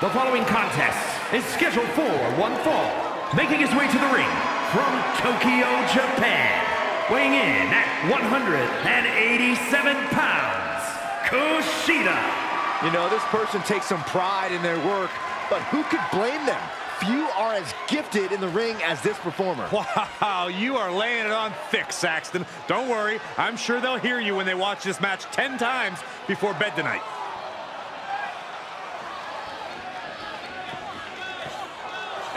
The following contest is scheduled for one fall, making his way to the ring from Tokyo, Japan, weighing in at 187 pounds, Kushida. You know, this person takes some pride in their work, but who could blame them? Few are as gifted in the ring as this performer. Wow, you are laying it on thick, Saxton. Don't worry, I'm sure they'll hear you when they watch this match 10 times before bed tonight.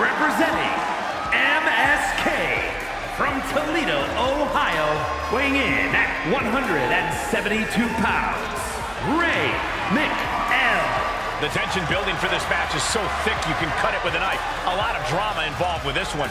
representing MSK from Toledo, Ohio, weighing in at 172 pounds, Trey Miguel. The tension building for this match is so thick you can cut it with a knife. A lot of drama involved with this one.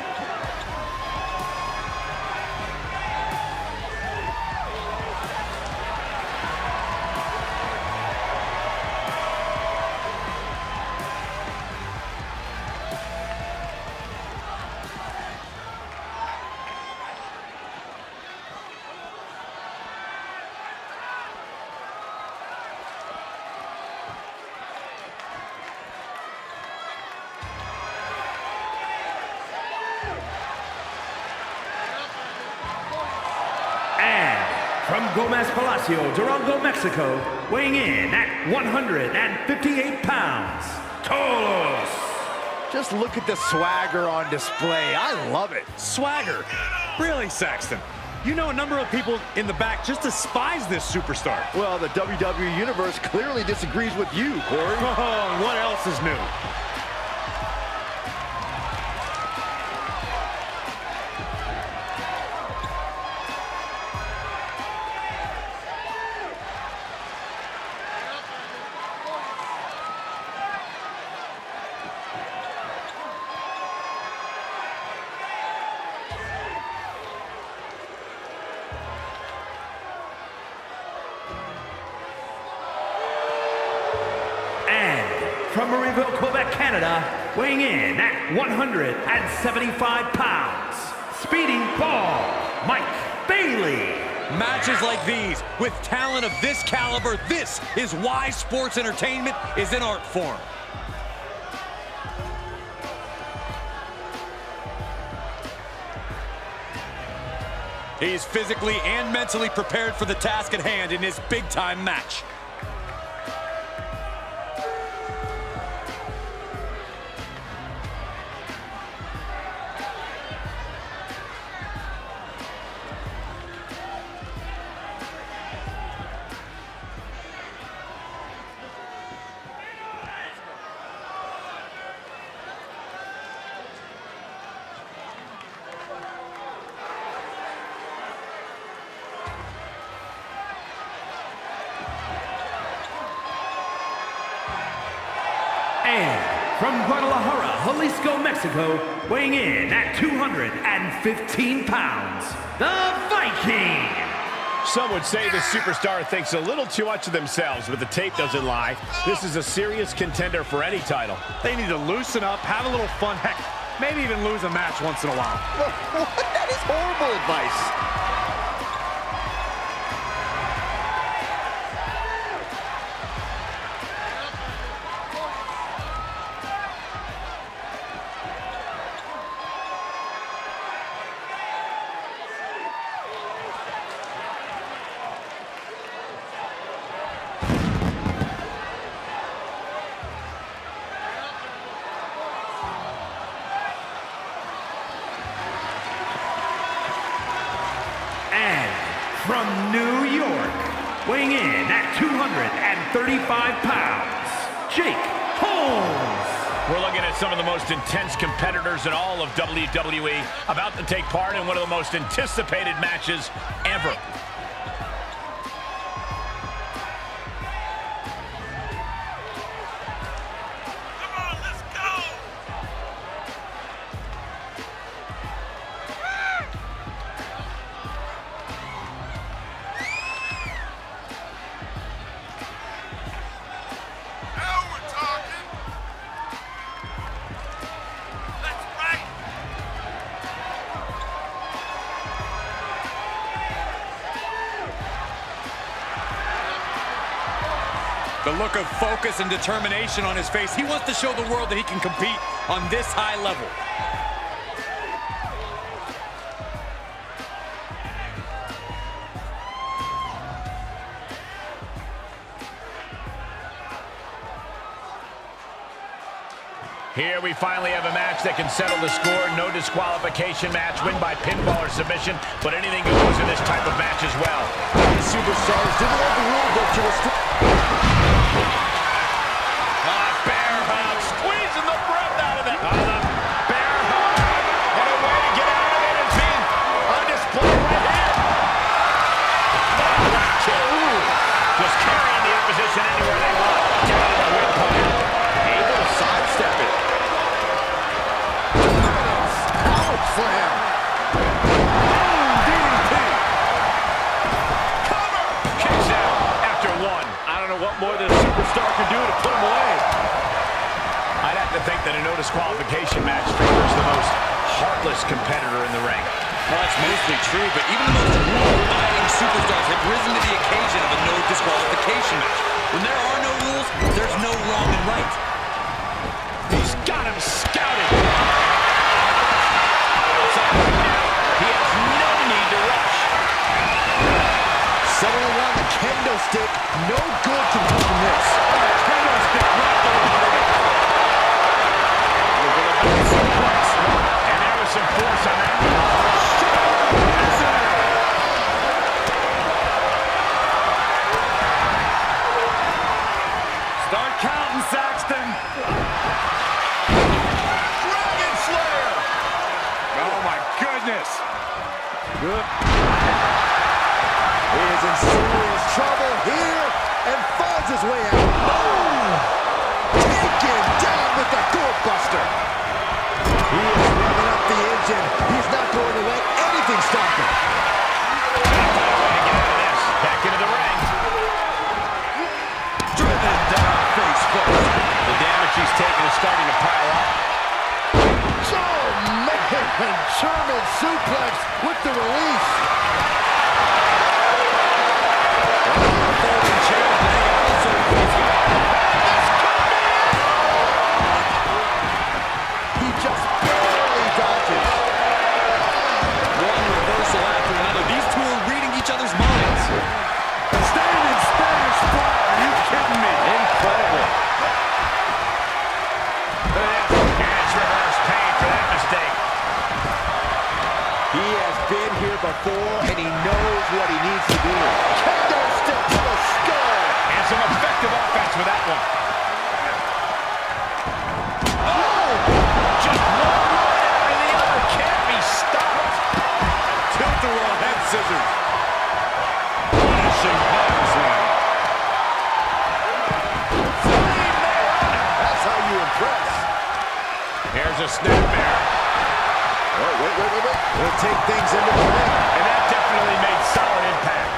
From Gomez Palacio, Durango, Mexico, weighing in at 158 pounds, Tolos. Just look at the swagger on display. I love it. Swagger. Really, Saxton? You know a number of people in the back just despise this superstar. Well, the WWE Universe clearly disagrees with you, Corey. Oh, what else is new? Weighing in at 175 pounds, speeding Ball, Mike Bailey. Matches like these, with talent of this caliber, this is why sports entertainment is an art form. He's physically and mentally prepared for the task at hand in his big-time match. Mexico, weighing in at 215 pounds, the Viking. Some would say the superstar thinks a little too much of themselves, but the tape doesn't lie. This is a serious contender for any title. They need to loosen up, have a little fun, heck, maybe even lose a match once in a while. that is horrible advice. 235 pounds, Jake Holmes. We're looking at some of the most intense competitors in all of WWE about to take part in one of the most anticipated matches ever. The look of focus and determination on his face. He wants to show the world that he can compete on this high level. Here we finally have a match that can settle the score. No disqualification match, win by pinfall or submission, but anything goes in this type of match as well. Superstars didn't want the rule to restrict... Yeah. Disqualification match favors the most heartless competitor in the ring. Well, that's mostly true, but even the most rule-abiding superstars have risen to the occasion of a no disqualification match. When there are no rules, there's no wrong and right. He's got him scouted. Now, he has no need to rush. Settling around the kendo stick. No good can come from this. German suplex with the release. He has been here before, and he knows what he needs to do. Kendo stick to the skull. And some effective offense with that one. Oh, just one right after the other. Can't be stopped. Head scissors. Punishing. That's how you impress. Here's a snapmare. We'll take things into the ring. And that definitely made solid impact.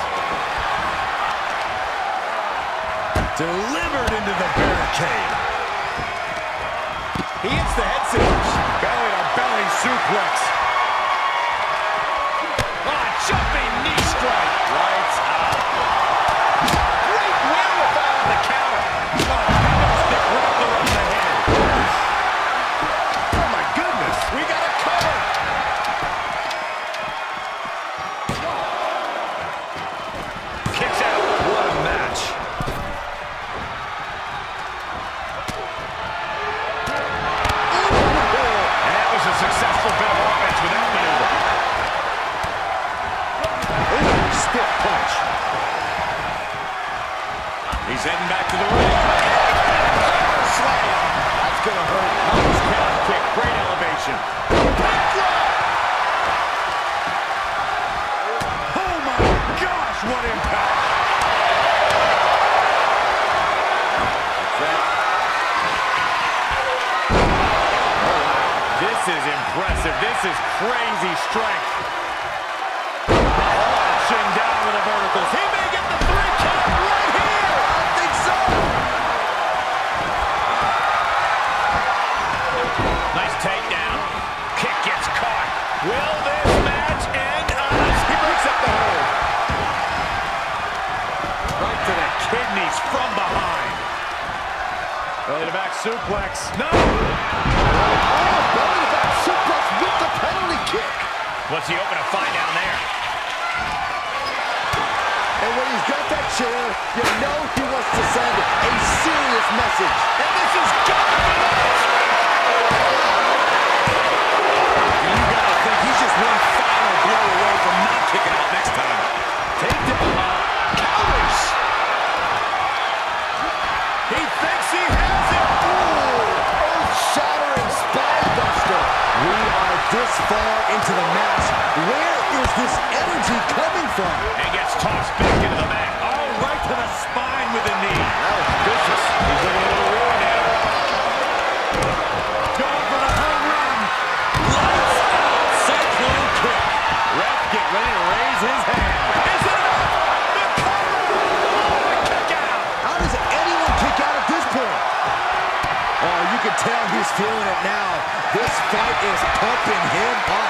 Delivered into the barricade. He hits the head scissors. Belly to belly suplex. Punch. He's heading back to the ring. That's going to hurt. Nice calf kick. Great elevation. Oh, my gosh. What impact. This is impressive. This is crazy strength. With. He may get the three count right here. I think so. Nice takedown. Kick gets caught. Will this match end us? He breaks up the hold. Right to the kidneys from behind. Belly to back suplex. No! Oh, belly to back suplex with the penalty kick. What's he open to find down there? And when got chair, you know he wants to send a serious message. And this is gonna be it! You gotta think he's just one final blow away from not kicking out next time. Take down. Fight is pumping him up.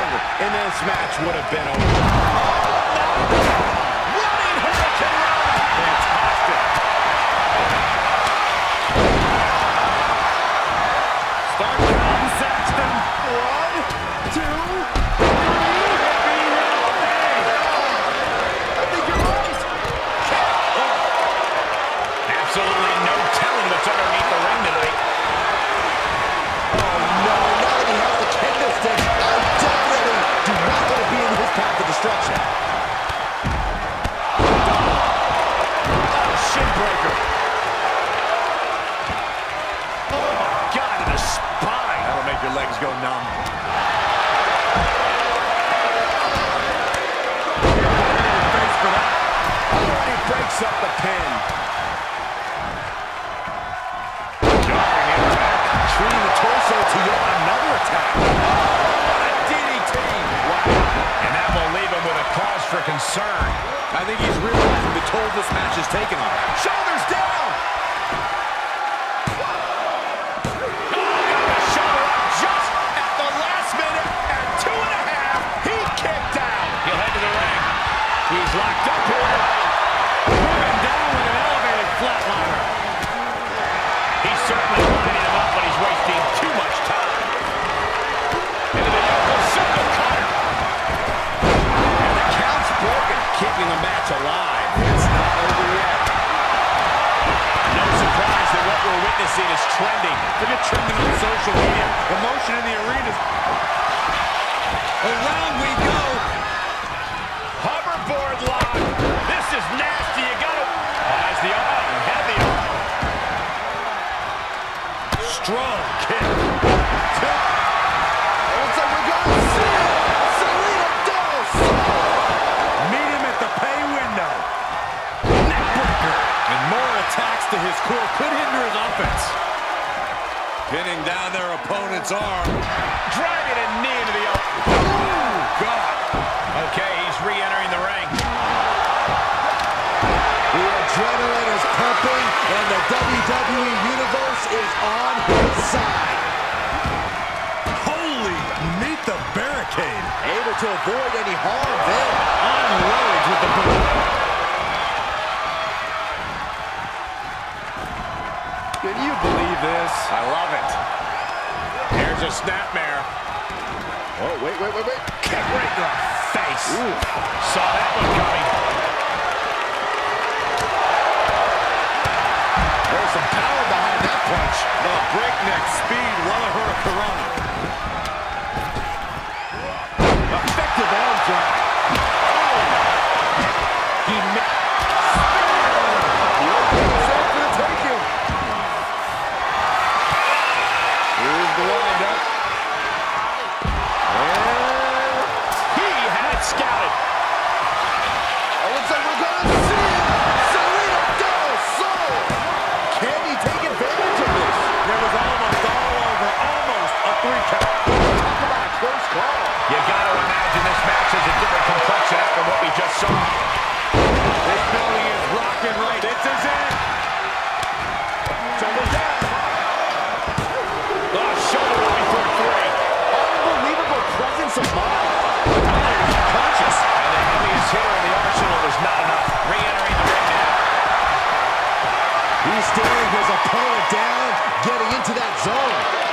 Longer, and this match would have been over. Running Hurricanrana. Fantastic. Make your legs go numb. Breaks up the pin. Treating the torso to yet another attack. What a DDT. Wow. And that will leave him with a cause for concern. I think he's realizing the toll this match has taken on him. Shoulders down. He's locked up here. Moving down with an elevated flatliner. He's certainly winding him up, but he's wasting too much time. Into the elbow circle cutter. And the count's broken, keeping the match alive. It's not over yet. No surprise that what we're witnessing is trending. Look at trending on social media. Emotion in the arena. Around we go. is nasty. You got to... Has the arm. Had arm. Strong kick. To him his core could hinder his offense. Pinning down their opponent's arm. Driving a knee into the... Arm. WWE Universe is on his side. Holy, meet the barricade. Able to avoid any harm there. Unloads with the boot. Can you believe this? I love it. Here's a snapmare. Oh, wait, wait, wait, wait. Kick right in the face. Ooh. Saw that one coming. There's some power behind that punch. The breakneck speed well ahead of Corona. Opponent down, getting into that zone.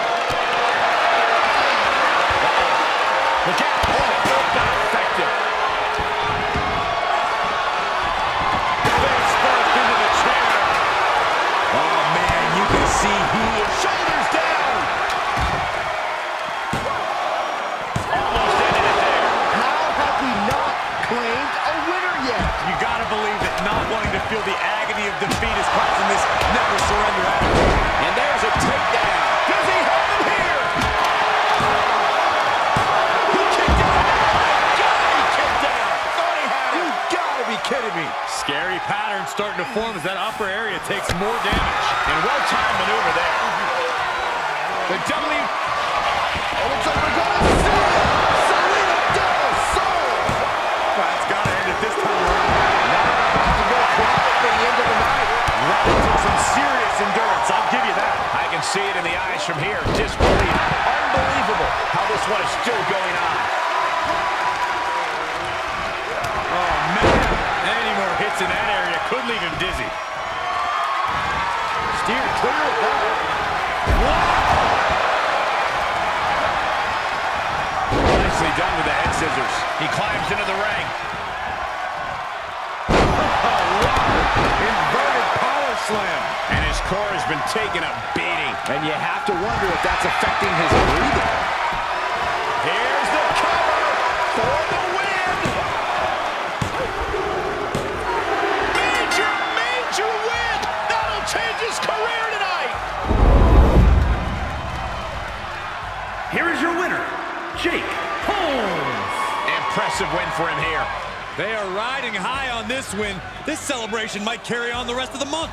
Scary pattern starting to form as that upper area takes more damage. And well-timed maneuver there. The W. Oh, it looks like we're gonna see it. Serena Del Sol. That's gotta end it this time around. To go quiet for the end of the night. That took some serious endurance, I'll give you that. I can see it in the eyes from here. Disbelief. Unbelievable how this one is still going on. In that area could leave him dizzy. Steer clear of that. Nicely done with the head scissors. He climbs into the ring. Oh, Inverted power slam. And his core has been taking a beating. And you have to wonder if that's affecting his breathing. Impressive win for him here. They are riding high on this win. This celebration might carry on the rest of the month.